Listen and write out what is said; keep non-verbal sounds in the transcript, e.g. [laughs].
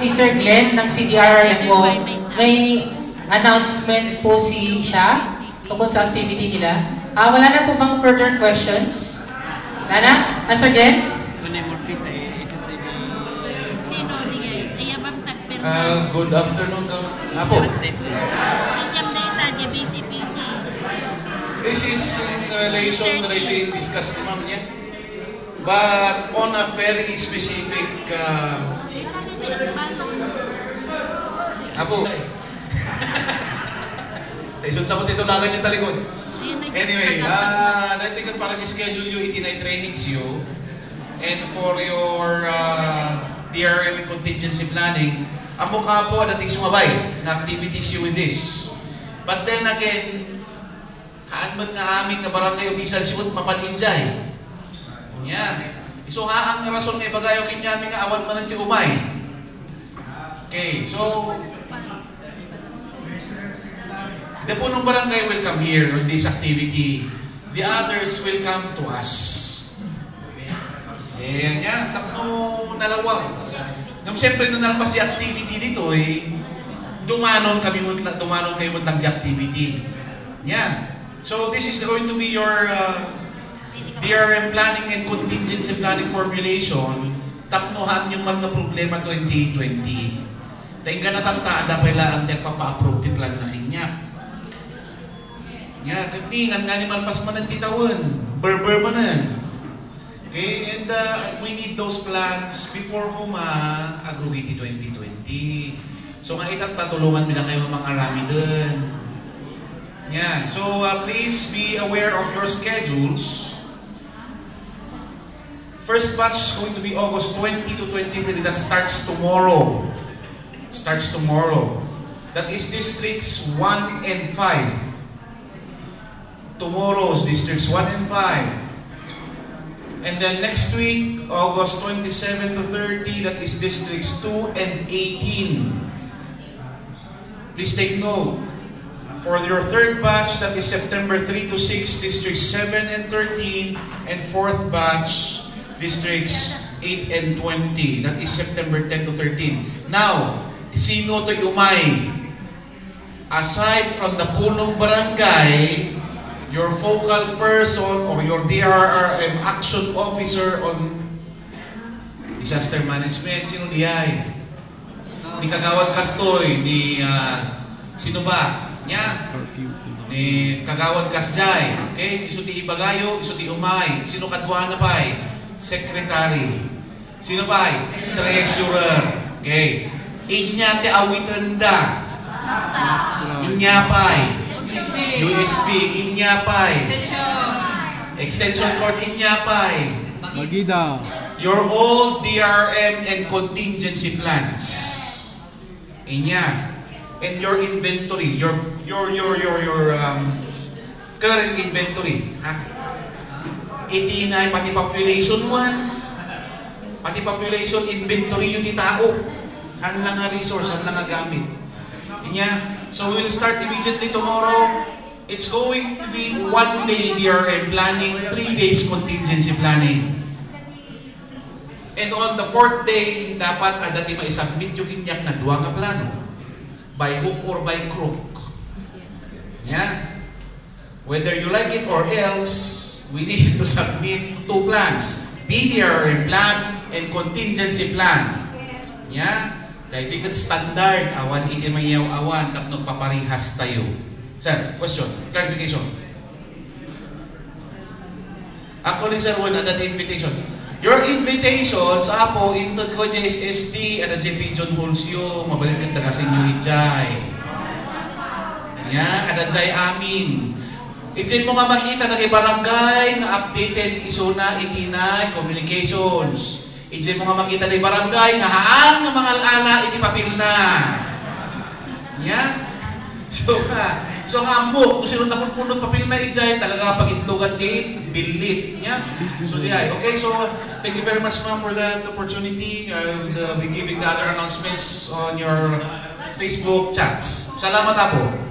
si Sir Glenn ng CDRRMO. May announcement po si siya tungkol sa activity nila. Ah, wala na po bang further questions? Wala na? Ah, Sir Glenn? Uh, good afternoon, ka Apo. This is in relation that I didn't discuss ni ma'am niya. But on a very specific, uh, Apo. [laughs] Ison sa ito lagan yung talikod. Anyway, uh, natin para ni-schedule yung itinay trainings you and for your uh, DRM and contingency planning, amo ka po nating sumabay na activities you with this. But then again, kaan man nga amin nga barangay official si Wood mapaninjay. Yan. So nga ang rason nga ibagayo kinyami nga awan man ti umay. Okay, so the punong barangay will come here on this activity. The others will come to us. Yan yan, tapno nalawag. Ngam siyempre na nalpas di activity dito eh, dumanon kami mo dumanon kayo mo lang di activity. Yan. So this is going to be your uh, DRM planning and contingency planning formulation. Tapnohan yung mga problema 2020. Tayo ka natantada pala ang nagpapa-approve ti plan na kinyak. Nga, katingan nga ni malpas man ang titawan. Berber man nan. Okay, and uh, we need those plans before huma agrugiti 2020. So nga itat tatulungan nila kayo mga arami dun. Yan. So uh, please be aware of your schedules. First batch is going to be August 20 to 23. That starts tomorrow. Starts tomorrow. That is districts 1 and 5. Tomorrow's districts 1 and 5. And then next week, August 27 to 30, that is districts 2 and 18. Please take note. For your third batch, that is September 3 to 6, districts 7 and 13. And fourth batch, districts 8 and 20. That is September 10 to 13. Now, sino to umay? Aside from the punong barangay, your focal person or your DRRM action officer on disaster management, sino di ay? Ni Kagawad Kastoy, ni ah, sino ba? Nya? Ni Kagawad Kasjay, okay? Iso ti Ibagayo, iso ti Umay, sino kadwa na pa'y? Secretary. Sino pa'y? Treasurer. Okay. Inya ti awitenda. Inya pa'y? USP, Inyapay. Extension Court, Inyapay. Magida. Your old DRM and contingency plans. Inya. And your inventory, your your your your your um, current inventory, ha? Itinay pati population 1, pati population inventory yung titao. Han lang nga resource, han nga gamit. Inya. So we will start immediately tomorrow. It's going to be one day DRM planning, three days contingency planning. And on the fourth day, dapat ada ti maisubmit yung kinyak na duwa nga plano. By hook or by crook. Yeah? Whether you like it or else, we need to submit two plans. BDRM plan and contingency plan. Yeah? Dahil di standard, awan iti mayaw awan, tapno paparihas tayo. Sir, question, clarification. Actually, sir, when at that invitation, your invitation sa apo, into ko SSD, at JP John Holsio, mabalik yung taga Senyorit Jai. Yan, at Jai amin. Itsin mo nga makita na kay barangay nga updated iso na itinay communications. Itsin mo nga makita na barangay nga haang nga mga alala iti papil na. Yan. [laughs] So nga, So nga mo, kung sino napunpunod papel na ijay, talaga pag-itlogan di, bilit. Yeah? So yeah, okay, so thank you very much ma'am for that opportunity. I will uh, be giving the other announcements on your Facebook chats. Salamat po.